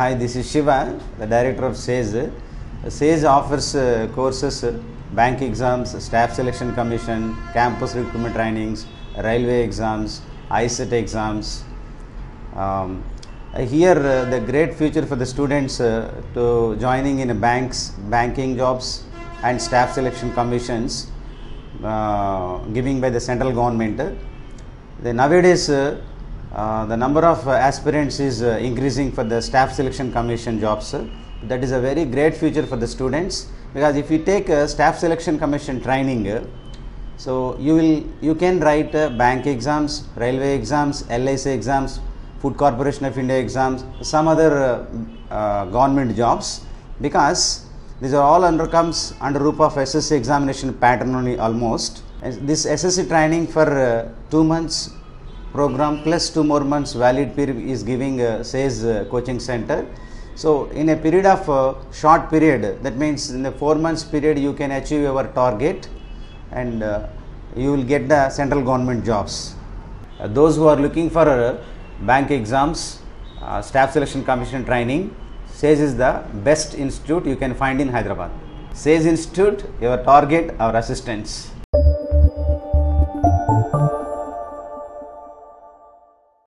Hi, this is Shiva, the director of SAGE. SAGE offers uh, courses, uh, bank exams, staff selection commission, campus recruitment trainings, railway exams, I-CET exams. Um, here, uh, the great future for the students uh, to joining in banks, banking jobs, and staff selection commissions uh, giving by the central government. The nowadays, uh, the number of uh, aspirants is uh, increasing for the staff selection commission jobs. That is a very great future for the students because if you take a staff selection commission training, uh, so you will you can write uh, bank exams, railway exams, LIC exams, Food Corporation of India exams, some other uh, uh, government jobs because these are all under comes under roof of SSC examination pattern only almost. This SSC training for uh, two months program plus two more months valid period is giving uh, SAGE uh, coaching center. So in a period of uh, short period, that means in the four months period you can achieve your target and uh, you will get the central government jobs. Uh, those who are looking for uh, bank exams, staff selection commission training, SAGE is the best institute you can find in Hyderabad. SAGE Institute, your target, our assistance.